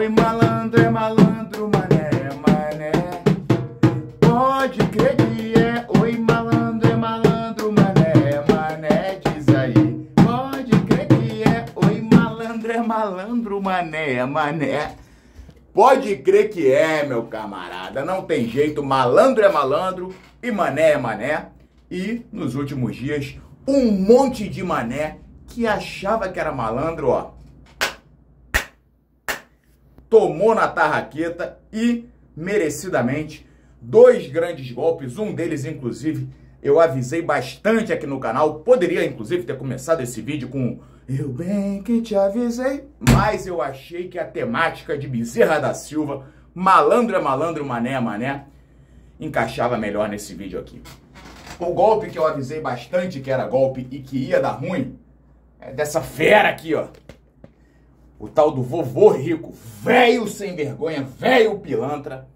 Oi, malandro, é malandro, mané, mané. Pode crer que é. Oi, malandro, é malandro, mané, mané. Diz aí. Pode crer que é. Oi, malandro, é malandro, mané, mané. Pode crer que é, meu camarada. Não tem jeito. Malandro é malandro e mané é mané. E nos últimos dias, um monte de mané que achava que era malandro, ó tomou na tarraqueta e, merecidamente, dois grandes golpes, um deles, inclusive, eu avisei bastante aqui no canal, poderia, inclusive, ter começado esse vídeo com eu bem que te avisei, mas eu achei que a temática de Bezerra da Silva, malandro é malandro, mané é mané, encaixava melhor nesse vídeo aqui. O golpe que eu avisei bastante que era golpe e que ia dar ruim, é dessa fera aqui, ó o tal do vovô rico, velho sem vergonha, velho pilantra,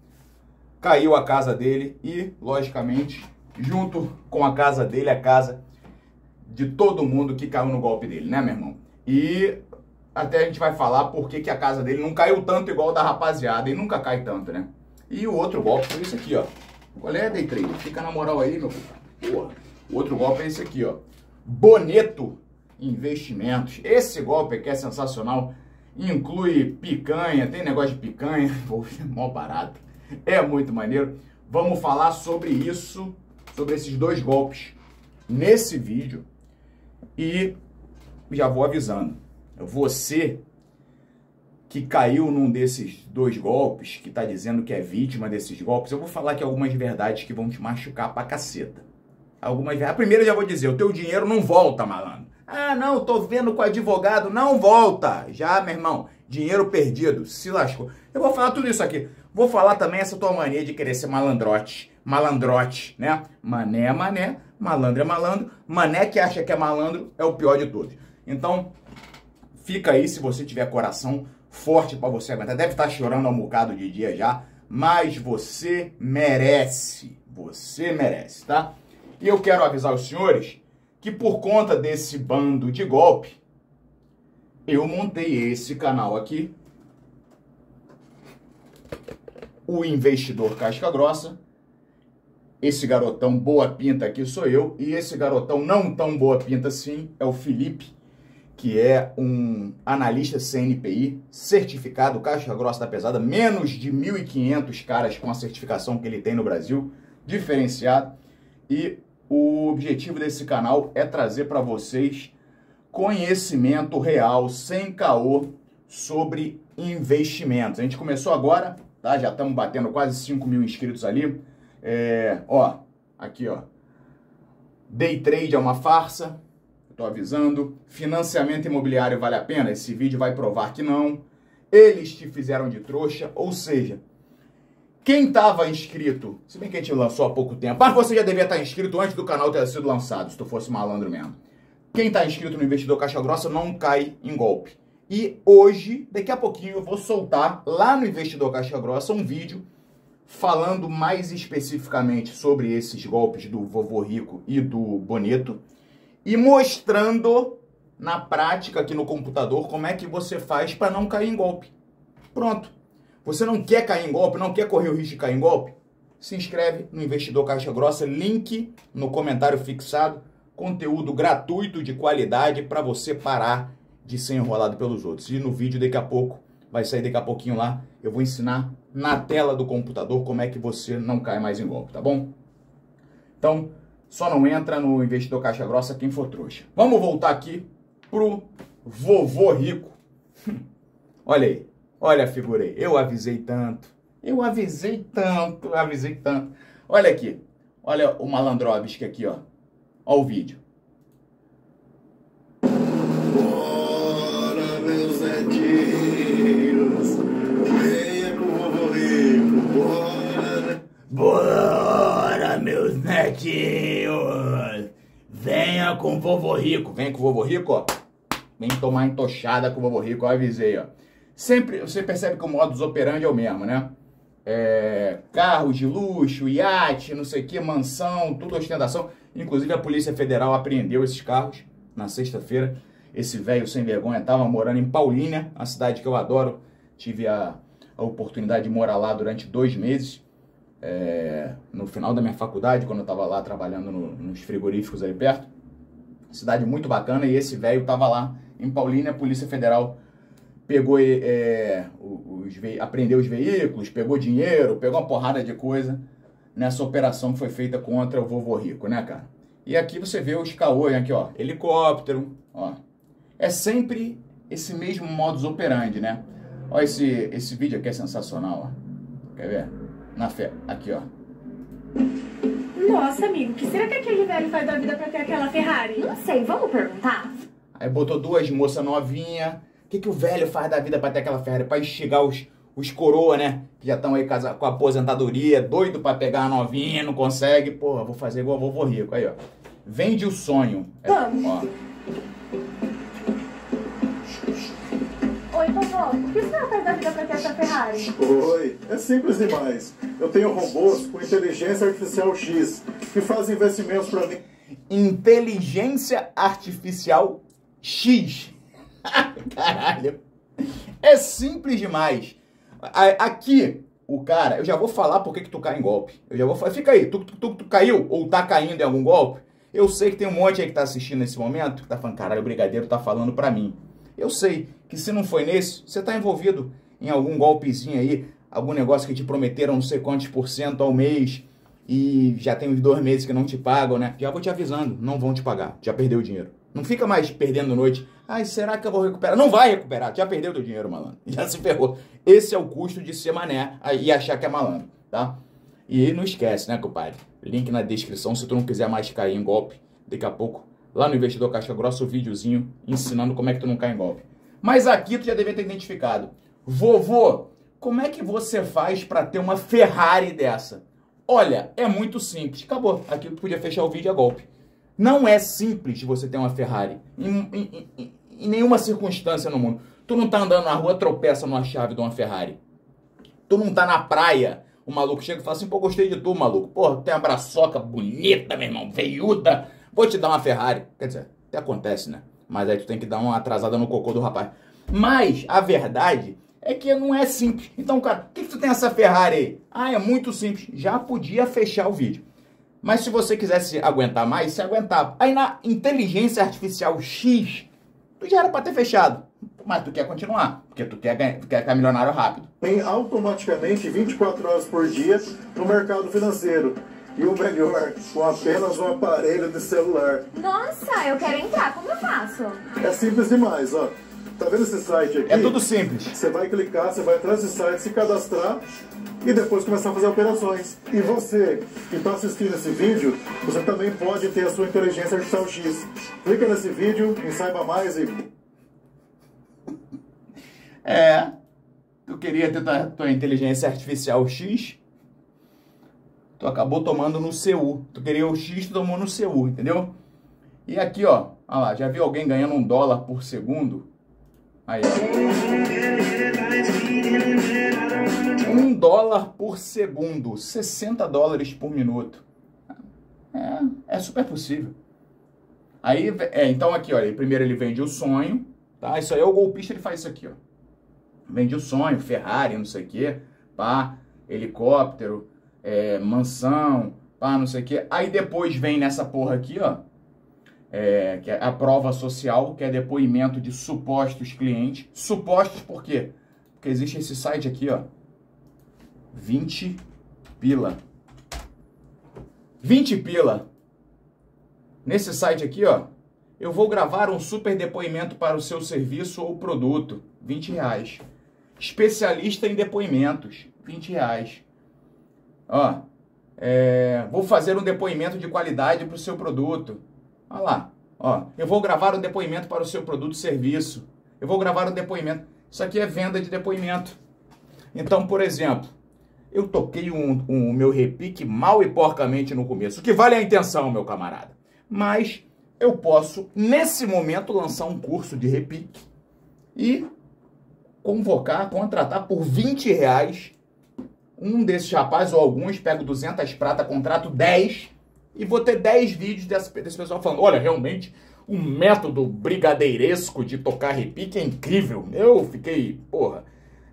caiu a casa dele e, logicamente, junto com a casa dele, a casa de todo mundo que caiu no golpe dele, né, meu irmão? E até a gente vai falar por que, a casa dele não caiu tanto igual da rapaziada, e nunca cai tanto, né? E o outro golpe foi esse aqui, ó. Qual é, Day? Fica na moral aí, meu porra. O outro golpe é esse aqui, ó. Boneto Investimentos. Esse golpe aqui é sensacional inclui picanha, tem negócio de picanha, poxa, mó barato. É muito maneiro. Vamos falar sobre isso, sobre esses dois golpes nesse vídeo. E já vou avisando, você que caiu num desses dois golpes, que está dizendo que é vítima desses golpes, eu vou falar aqui algumas verdades que vão te machucar pra caceta. Algumas A primeira eu já vou dizer, o teu dinheiro não volta, malandro. Ah, não, tô vendo com advogado, não volta. Já, meu irmão, dinheiro perdido, se lascou. Eu vou falar tudo isso aqui. Vou falar também essa tua mania de querer ser malandrote, malandrote, né? Mané é mané, malandro é malandro, mané que acha que é malandro é o pior de todos. Então, fica aí se você tiver coração forte para você aguentar. Deve estar tá chorando um bocado de dia já, mas você merece, você merece, tá? E eu quero avisar os senhores que por conta desse bando de golpe, eu montei esse canal aqui, o investidor casca grossa, esse garotão boa pinta aqui sou eu, e esse garotão não tão boa pinta assim é o Felipe, que é um analista CNPI, certificado, caixa grossa da pesada, menos de 1.500 caras com a certificação que ele tem no Brasil, diferenciado, e o objetivo desse canal é trazer para vocês conhecimento real, sem caô, sobre investimentos. A gente começou agora, tá? Já estamos batendo quase 5 mil inscritos ali. É, ó, aqui ó. Day trade é uma farsa, estou avisando. Financiamento imobiliário vale a pena? Esse vídeo vai provar que não. Eles te fizeram de trouxa, ou seja, quem estava inscrito, se bem que a gente lançou há pouco tempo, mas você já devia estar inscrito antes do canal ter sido lançado, se tu fosse malandro mesmo. Quem está inscrito no Investidor Caixa Grossa não cai em golpe. E hoje, daqui a pouquinho, eu vou soltar lá no Investidor Caixa Grossa um vídeo falando mais especificamente sobre esses golpes do vovô rico e do boneto e mostrando na prática aqui no computador como é que você faz para não cair em golpe. Pronto. Você não quer cair em golpe, não quer correr o risco de cair em golpe? Se inscreve no Investidor Caixa Grossa, link no comentário fixado, conteúdo gratuito de qualidade para você parar de ser enrolado pelos outros. E no vídeo daqui a pouco, vai sair daqui a pouquinho lá, eu vou ensinar na tela do computador como é que você não cai mais em golpe, tá bom? Então, só não entra no Investidor Caixa Grossa quem for trouxa. Vamos voltar aqui pro vovô rico. Olha aí. Olha a figura aí. Eu avisei tanto. Eu avisei tanto, avisei tanto. Olha aqui. Olha o Malandrovski aqui, ó. Olha o vídeo. Bora, meus netinhos. Venha com o vovô rico. Bora. Bora, meus netinhos. Venha com o vovô rico. Vem com o vovô rico, ó. Vem tomar entochada com o vovô rico. Eu avisei, ó sempre você percebe que o modus operandi é o mesmo, né? É, carros de luxo, iate, não sei o que, mansão, tudo ostentação. Inclusive a Polícia Federal apreendeu esses carros na sexta-feira. Esse velho sem vergonha estava morando em Paulínia, a cidade que eu adoro, tive a, a oportunidade de morar lá durante dois meses. É, no final da minha faculdade, quando eu estava lá trabalhando no, nos frigoríficos ali perto. Cidade muito bacana, e esse velho estava lá em Paulínia, a Polícia Federal pegou, é, os, apreendeu os veículos, pegou dinheiro, pegou uma porrada de coisa nessa operação que foi feita contra o vovô rico, né, cara? E aqui você vê os caô, aqui, ó, helicóptero, ó. É sempre esse mesmo modus operandi, né? Ó, esse, esse vídeo aqui é sensacional, ó. Quer ver? Na fé, aqui, ó. Nossa, amigo, o que será que aquele velho faz da vida pra ter aquela Ferrari? Não sei, vamos perguntar? Aí botou duas moças novinhas. O que, que o velho faz da vida pra ter aquela Ferrari? Pra instigar os, os coroa, né? Que já estão aí com a aposentadoria, doido pra pegar a novinha, não consegue. Porra, vou fazer igual a vovô rico. Aí, ó. Vende o sonho. É, ó. Oi, vovó. O que você faz da vida pra ter essa Ferrari? Oi. É simples demais. Eu tenho robôs com inteligência artificial X que fazem investimentos pra mim. Inteligência artificial X. Caralho. É simples demais. Aqui, o cara, eu já vou falar por que, tu cai em golpe. Eu já vou falar, fica aí, tu, tu, tu, tu, caiu ou tá caindo em algum golpe? Eu sei que tem um monte aí que tá assistindo nesse momento que tá falando, caralho, o brigadeiro tá falando pra mim. Eu sei que se não foi nesse, você tá envolvido em algum golpezinho aí, algum negócio que te prometeram não sei quantos por cento ao mês e já tem uns dois meses que não te pagam, né? Já vou te avisando, não vão te pagar, já perdeu o dinheiro. Não fica mais perdendo noite. Ai, será que eu vou recuperar? Não vai recuperar. Já perdeu teu dinheiro, malandro. Já se ferrou. Esse é o custo de ser mané e achar que é malandro, tá? E não esquece, né, compadre? Link na descrição se tu não quiser mais cair em golpe. Daqui a pouco, lá no Investidor Caixa Grossa, o videozinho ensinando como é que tu não cai em golpe. Mas aqui tu já devia ter identificado. Vovô, como é que você faz para ter uma Ferrari dessa? Olha, é muito simples. Acabou. Aqui tu podia fechar o vídeo a golpe. Não é simples você ter uma Ferrari. Em, em, em, em, nenhuma circunstância no mundo. Tu não tá andando na rua, tropeça numa chave de uma Ferrari. Tu não tá na praia, o maluco chega e fala assim, pô, gostei de tu, maluco. Pô, tem uma braçoca bonita, meu irmão, veiuda. Vou te dar uma Ferrari. Quer dizer, até acontece, né? Mas aí tu tem que dar uma atrasada no cocô do rapaz. Mas a verdade é que não é simples. Então, cara, por que, que tu tem essa Ferrari aí? Ah, é muito simples. Já podia fechar o vídeo. Mas se você quisesse aguentar mais, você aguentava. Aí na inteligência artificial X, tu já era para ter fechado. Mas tu quer continuar, porque tu quer, ganhar, tu quer ficar milionário rápido. Tem automaticamente 24 horas por dia no mercado financeiro. E o melhor, com apenas um aparelho de celular. Nossa, eu quero entrar, como eu faço? É simples demais, ó. Tá vendo esse site aqui? É tudo simples. Você vai clicar, você vai entrar nesse site, se cadastrar e depois começar a fazer operações. E você que está assistindo esse vídeo, você também pode ter a sua inteligência artificial X. Clica nesse vídeo e saiba mais e... É, tu queria ter tua, tua inteligência artificial X, tu acabou tomando no CU. Tu queria o X, tu tomou no CU, entendeu? E aqui, ó, olha lá, já viu alguém ganhando um dólar por segundo? Aí, Um dólar por segundo, 60 dólares por minuto. É, é super possível. Aí, é, então aqui, olha, primeiro ele vende o sonho, tá? Isso aí é o golpista, ele faz isso aqui, ó. Vende o sonho, Ferrari, não sei o quê, pá, helicóptero, é, mansão, pá, não sei o quê. Aí depois vem nessa porra aqui, ó, é, que é a prova social, que é depoimento de supostos clientes. Supostos por quê? Porque existe esse site aqui, ó. 20 pila. 20 pila. Nesse site aqui, ó. Eu vou gravar um super depoimento para o seu serviço ou produto. 20 reais. Especialista em depoimentos. 20 reais. Ó. É, vou fazer um depoimento de qualidade para o seu produto. Olha lá. Ó, eu vou gravar um depoimento para o seu produto serviço. Eu vou gravar um depoimento. Isso aqui é venda de depoimento. Então, por exemplo, eu toquei o um, um, meu repique mal e porcamente no começo. O que vale a intenção, meu camarada. Mas eu posso, nesse momento, lançar um curso de repique e convocar, contratar por 20 reais um desses rapazes ou alguns, pego 200 prata, contrato 10 e vou ter 10 vídeos desse, desse pessoal falando, olha, realmente, o método brigadeiresco de tocar repique é incrível. Eu fiquei, porra,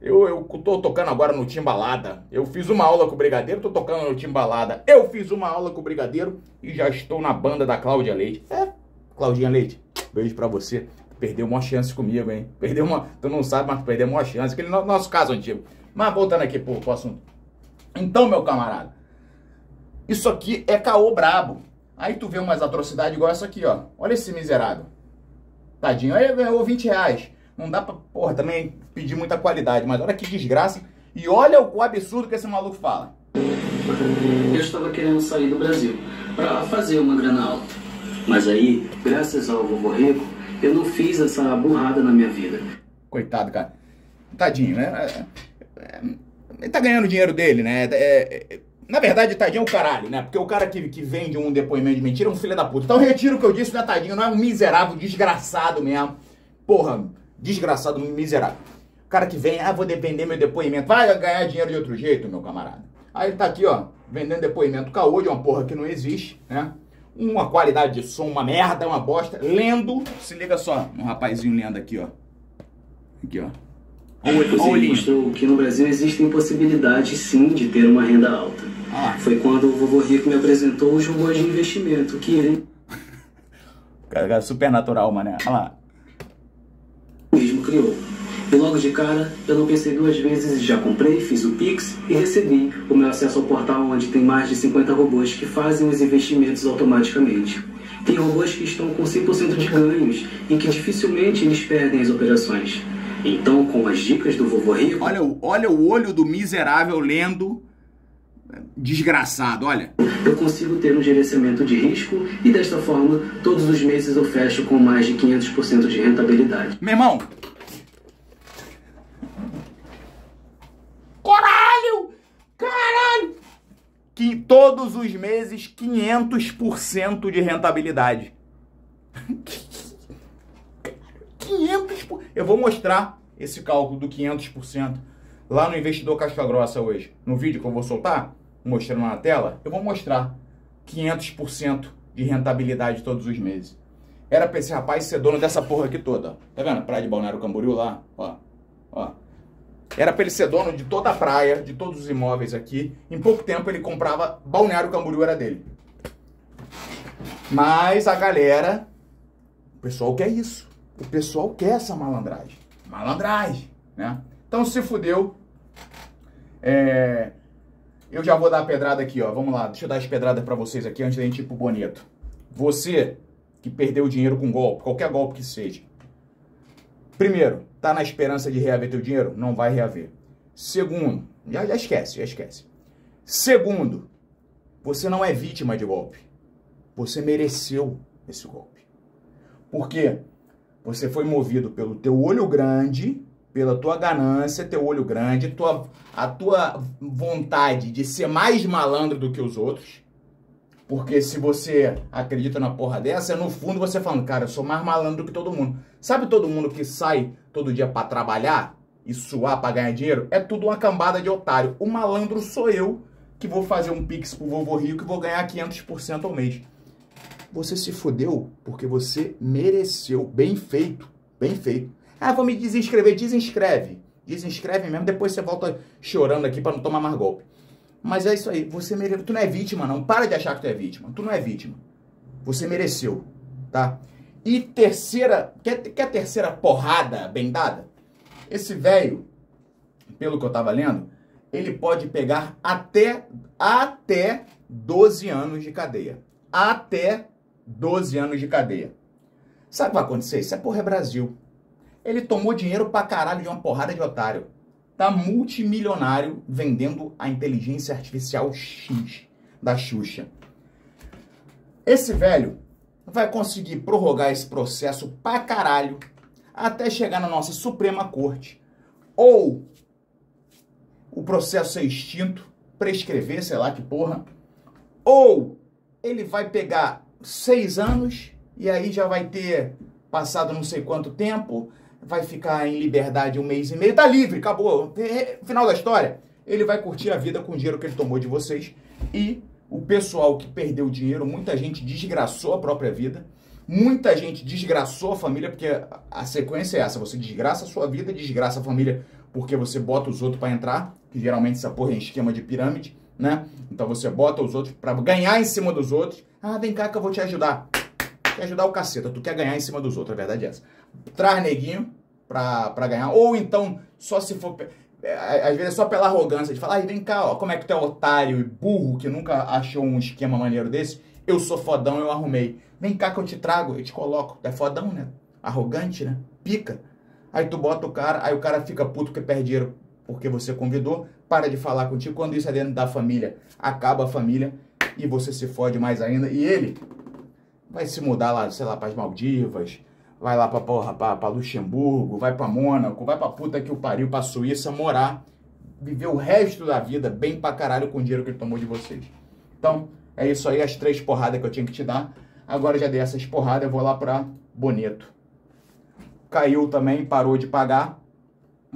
Eu, eu tô tocando agora no Timbalada. Eu fiz uma aula com o Brigadeiro, tô tocando no Timbalada. Eu fiz uma aula com o Brigadeiro e já estou na banda da Cláudia Leite. É, Claudinha Leite, beijo pra você. Perdeu uma chance comigo, hein? Perdeu uma. Tu não sabe, mas perdeu uma chance. Aquele no nosso caso antigo. Mas voltando aqui pro, pro assunto. Então, meu camarada, isso aqui é caô brabo. Aí tu vê umas atrocidades igual essa aqui, ó. Olha esse miserável. Tadinho. Aí ganhou 20 reais. Não dá pra, porra, também pedir muita qualidade, mas olha que desgraça. E olha o, o absurdo que esse maluco fala. Eu estava querendo sair do Brasil para fazer uma grana alta. Mas aí, graças ao vovô rico, eu não fiz essa burrada na minha vida. Coitado, cara. Tadinho, né? É, é, ele tá ganhando dinheiro dele, né? É, é, na verdade, tadinho é o caralho, né? Porque o cara que, que vende um depoimento de mentira é um filho da puta. Então retiro o que eu disse, não é tadinho, não é um miserável, desgraçado mesmo. Porra, desgraçado, miserável. O cara que vem, ah, vou vender meu depoimento. Vai ganhar dinheiro de outro jeito, meu camarada. Aí ele tá aqui, ó, vendendo depoimento caô de uma porra que não existe, né? Uma qualidade de som, uma merda, uma bosta. Lendo, se liga só, um rapazinho lendo aqui, ó. Aqui, ó. Você mostrou que no Brasil existem possibilidades, sim, de ter uma renda alta. Ah. Foi quando o vovô Rico me apresentou os rumores de investimento que. Cara, super natural, mané. Olha lá. Mesmo criou. E logo de cara, eu não pensei duas vezes, já comprei, fiz o Pix e recebi o meu acesso ao portal onde tem mais de 50 robôs que fazem os investimentos automaticamente. Tem robôs que estão com 100% de ganhos e que dificilmente eles perdem as operações. Então, com as dicas do vovô Rico... Olha, olha o olho do miserável lendo desgraçado, olha. Eu consigo ter um gerenciamento de risco e desta forma, todos os meses eu fecho com mais de 500% de rentabilidade. Meu irmão, Caralho! Caralho! Que todos os meses 500% de rentabilidade. 500%. Eu vou mostrar esse cálculo do 500% lá no Investidor Casca Grossa hoje. No vídeo que eu vou soltar, mostrando na tela, eu vou mostrar 500% de rentabilidade todos os meses. Era pra esse rapaz ser dono dessa porra aqui toda. Tá vendo? Praia de Balneário Camboriú lá, ó. Ó. Era para ele ser dono de toda a praia, de todos os imóveis aqui. Em pouco tempo ele comprava Balneário Camboriú era dele. Mas a galera, o pessoal quer isso. O pessoal quer essa malandragem. Malandragem, né? Então se fudeu. É... Eu já vou dar a pedrada aqui, ó. Vamos lá, deixa eu dar as pedradas para vocês aqui antes da gente ir pro bonito. Você que perdeu dinheiro com golpe, qualquer golpe que seja. Primeiro, tá na esperança de reaver teu dinheiro? Não vai reaver. Segundo, já, já esquece, já esquece. Segundo, você não é vítima de golpe. Você mereceu esse golpe. Por quê? Você foi movido pelo teu olho grande, pela tua ganância, teu olho grande, tua, a tua vontade de ser mais malandro do que os outros. Porque se você acredita na porra dessa, no fundo você falando, cara, eu sou mais malandro do que todo mundo. Sabe todo mundo que sai todo dia para trabalhar e suar para ganhar dinheiro? É tudo uma cambada de otário. O malandro sou eu que vou fazer um pix pro vovô rico e vou ganhar 500% ao mês. Você se fudeu porque você mereceu. Bem feito, bem feito. Ah, vou me desinscrever. Desinscreve. Desinscreve mesmo, depois você volta chorando aqui para não tomar mais golpe. Mas é isso aí, você mereceu. Tu não é vítima, não. Para de achar que tu é vítima. Tu não é vítima. Você mereceu, tá? E terceira, quer, quer terceira porrada bem dada? Esse velho, pelo que eu tava lendo, ele pode pegar até, até 12 anos de cadeia. Até 12 anos de cadeia. Sabe o que vai acontecer? Isso é porra é Brasil. Ele tomou dinheiro pra caralho de uma porrada de otário tá multimilionário vendendo a inteligência artificial X da Xuxa. Esse velho vai conseguir prorrogar esse processo pra caralho até chegar na nossa Suprema Corte. Ou o processo ser extinto, prescrever, sei lá que porra. Ou ele vai pegar seis anos e aí já vai ter passado não sei quanto tempo, vai ficar em liberdade um mês e meio, tá livre, acabou. Final da história. Ele vai curtir a vida com o dinheiro que ele tomou de vocês. E o pessoal que perdeu dinheiro, muita gente desgraçou a própria vida. Muita gente desgraçou a família, porque a sequência é essa: você desgraça a sua vida, desgraça a família porque você bota os outros para entrar, que geralmente essa porra é em esquema de pirâmide, né? Então você bota os outros para ganhar em cima dos outros. Ah, vem cá que eu vou te ajudar. Quer ajudar o caceta, tu quer ganhar em cima dos outros, a verdade é essa. Traz neguinho pra, pra ganhar, ou então, só se for... é, Às vezes é só pela arrogância de falar, ai, vem cá, ó, como é que tu é otário e burro que nunca achou um esquema maneiro desse? Eu sou fodão, eu arrumei. Vem cá que eu te trago, eu te coloco. É fodão, né? Arrogante, né? Pica. Aí tu bota o cara, aí o cara fica puto porque perde dinheiro porque você convidou, para de falar contigo. Quando isso é dentro da família, acaba a família e você se fode mais ainda. E ele vai se mudar lá, sei lá, para as Maldivas, vai lá pra, porra, pra Luxemburgo, vai pra Mônaco, vai pra puta que o pariu, pra Suíça, morar, viver o resto da vida bem pra caralho com o dinheiro que ele tomou de vocês. Então, é isso aí, as três porradas que eu tinha que te dar. Agora já dei essas porradas, eu vou lá pra Boneto. Caiu também, parou de pagar.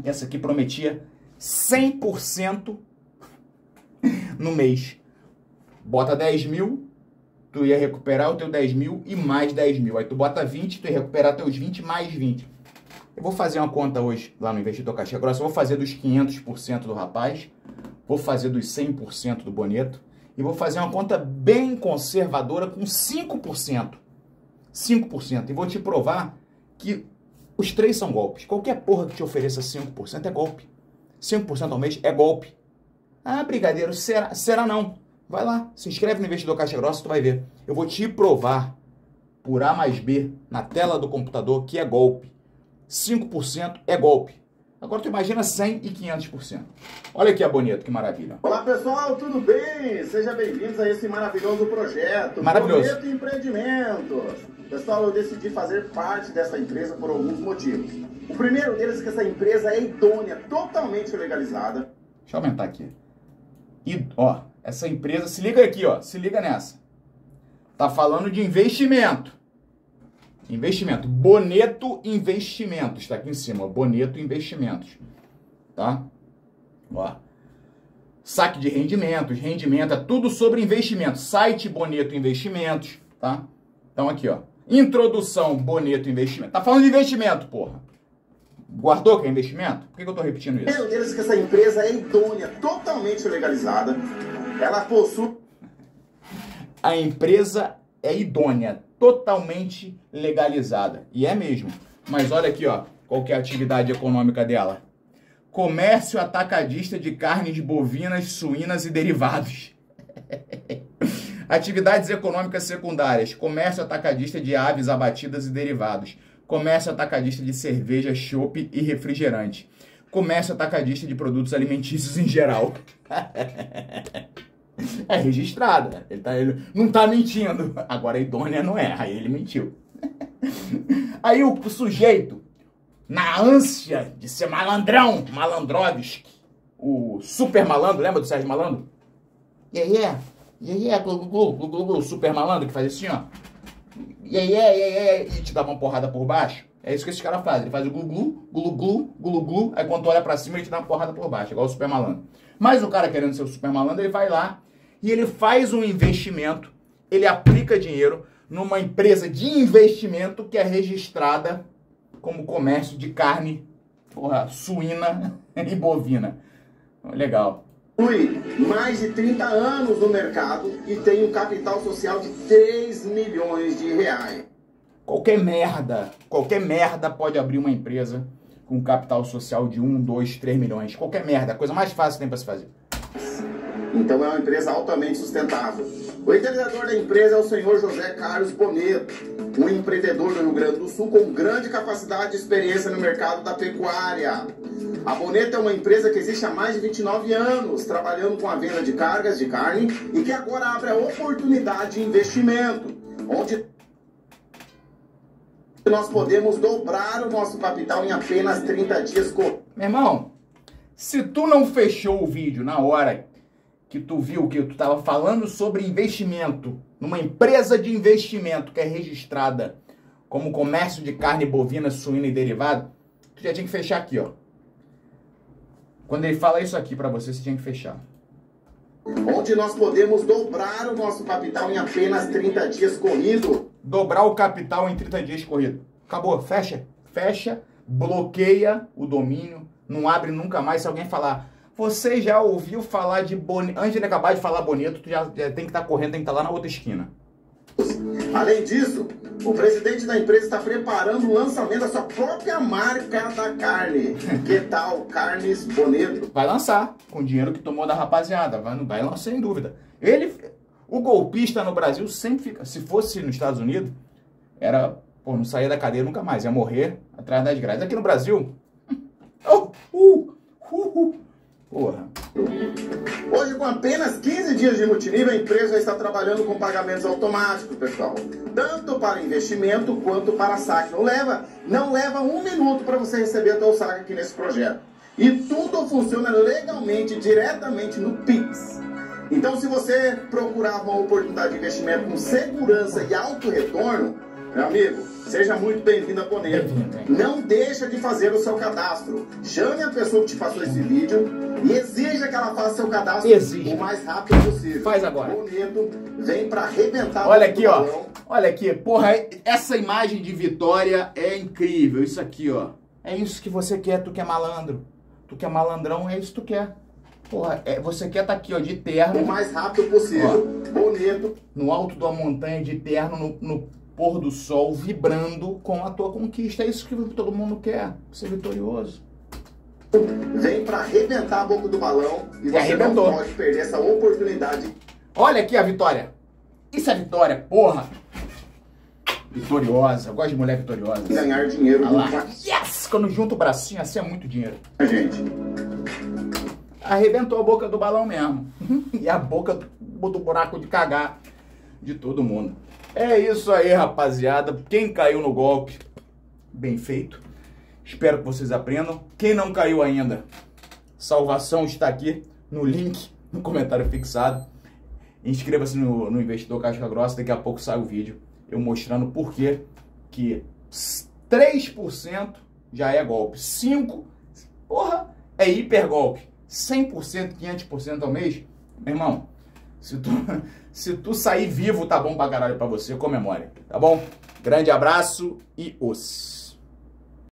Essa aqui prometia 100% no mês. Bota 10 mil, tu ia recuperar o teu 10 mil e mais 10 mil. Aí tu bota 20, tu ia recuperar teus 20 mais 20. Eu vou fazer uma conta hoje lá no Investidor Caixa Grossa. Vou fazer dos 500% do rapaz, vou fazer dos 100% do boneto e vou fazer uma conta bem conservadora com 5%. 5%. E vou te provar que os três são golpes. Qualquer porra que te ofereça 5% é golpe. 5% ao mês é golpe. Ah, brigadeiro, será, será não? Vai lá, se inscreve no Investidor Caixa Grossa, tu vai ver. Eu vou te provar por A mais B na tela do computador que é golpe. 5% é golpe. Agora tu imagina 100 e 500%. Olha aqui a bonito, que maravilha. Olá pessoal, tudo bem? Sejam bem-vindos a esse maravilhoso projeto. Maravilhoso. Boneto Empreendimentos. Pessoal, eu decidi fazer parte dessa empresa por alguns motivos. O primeiro deles é que essa empresa é idônea, totalmente legalizada. Deixa eu aumentar aqui. E, ó, essa empresa, se liga aqui, ó, se liga nessa. Tá falando de investimento. Investimento. Boneto Investimentos. Está aqui em cima. Boneto Investimentos. Tá? Ó. Saque de rendimentos, rendimento, é tudo sobre investimento. Site Boneto Investimentos, tá? Então aqui, ó. Introdução Boneto Investimento. Tá falando de investimento, porra. Guardou que é investimento? Por que, que eu tô repetindo isso? é que essa empresa é idônea, totalmente legalizada. Ela possui A empresa é idônea, totalmente legalizada. E é mesmo. Mas olha aqui, ó, qual é a atividade econômica dela? Comércio atacadista de carnes bovinas, suínas e derivados. Atividades econômicas secundárias: comércio atacadista de aves abatidas e derivados. Comércio atacadista de cerveja, chopp e refrigerante. Comércio atacadista de produtos alimentícios em geral. É registrado, né? Ele, tá, ele não tá mentindo. Agora a idônea não é, aí ele mentiu. Aí o, o sujeito, na ânsia de ser malandrão, malandrovski, o super malandro, lembra do Sérgio Malandro? É, e aí é, glu, glu, glu, super malandro que faz assim, ó. E aí é, e aí é, e te dá uma porrada por baixo. É isso que esses caras fazem. Ele faz o glu glu, glu glu, glu glu, aí quando olha pra cima ele te dá uma porrada por baixo, igual o super malandro. Mas o cara querendo ser o super malandro, ele vai lá e ele faz um investimento, ele aplica dinheiro numa empresa de investimento que é registrada como comércio de carne porra, suína e bovina. Legal. mais de 30 anos no mercado e um capital social de 3 milhões de reais. Qualquer merda, qualquer merda pode abrir uma empresa com capital social de 1, 2, 3 milhões. Qualquer merda, a coisa mais fácil tem pra se fazer. Então é uma empresa altamente sustentável. O idealizador da empresa é o senhor José Carlos Boneto, um empreendedor do Rio Grande do Sul com grande capacidade e experiência no mercado da pecuária. A Boneto é uma empresa que existe há mais de 29 anos, trabalhando com a venda de cargas de carne e que agora abre a oportunidade de investimento, onde nós podemos dobrar o nosso capital em apenas 30 dias. co- Meu irmão, se tu não fechou o vídeo na hora que tu viu que tu tava falando sobre investimento numa empresa de investimento que é registrada como comércio de carne bovina, suína e derivado, tu já tinha que fechar aqui, ó. Quando ele fala isso aqui pra você, você tinha que fechar. onde nós podemos dobrar o nosso capital em apenas 30 dias corrido. Dobrar o capital em 30 dias corrido. Acabou, fecha, fecha, bloqueia o domínio, Não abre nunca mais se alguém falar. Você já ouviu falar de bonito? Antes de acabar de falar bonito, tu já, já tem que estar tá correndo, tem que estar tá lá na outra esquina. Além disso, o presidente da empresa está preparando o lançamento da sua própria marca da carne. que tal Carnes Boneto? Vai lançar, com o dinheiro que tomou da rapaziada. Vai, vai lançar, sem dúvida. Ele, o golpista no Brasil sempre fica. Se fosse nos Estados Unidos, era. Pô, não saía da cadeia nunca mais. Ia morrer atrás das grades. Aqui no Brasil. Oh, uh, uh, uh. Porra. Hoje, com apenas 15 dias de multinível, a empresa está trabalhando com pagamentos automáticos, pessoal. Tanto para investimento quanto para saque. Não leva, não leva um minuto para você receber o seu saque aqui nesse projeto. E tudo funciona legalmente, diretamente no Pix. Então, se você procurar uma oportunidade de investimento com segurança e alto retorno, meu amigo, seja muito bem-vindo a Coneto. Não deixa de fazer o seu cadastro. Chame a pessoa que te passou esse vídeo e exija que ela faça seu cadastro Exige. o mais rápido possível. Faz agora. Coneto vem para arrebentar Olha aqui, ó. Olha aqui, porra, essa imagem de vitória é incrível. Isso aqui, ó. É isso que você quer, tu que é malandro. Tu que é malandrão, é isso que tu quer. Porra, é, você quer estar tá aqui, ó, de terno. O mais rápido possível. Ó, bonito. No alto da montanha, de terno, no, no pôr do sol vibrando com a tua conquista. É isso que todo mundo quer, ser vitorioso. Vem para arrebentar a boca do balão e, e você arrebentou. não pode perder essa oportunidade. Olha aqui a vitória. Isso é vitória, porra. Vitoriosa. Eu gosto de mulher vitoriosa. Ganhar dinheiro. Ah lá. Yes! Quando junta o bracinho, assim é muito dinheiro. Gente. Arrebentou a boca do balão mesmo. e a boca do, buraco de cagar de todo mundo. É isso aí, rapaziada. Quem caiu no golpe, bem feito. Espero que vocês aprendam. Quem não caiu ainda, salvação está aqui no link, no comentário fixado. Inscreva-se no, no Investidor Casca Grossa, daqui a pouco sai o vídeo eu mostrando por que que 3% já é golpe. 5%, porra, é hiper golpe. 100%, 500% ao mês, meu irmão, se tu, se tu sair vivo, tá bom pra caralho pra você, comemore, tá bom? Grande abraço e os.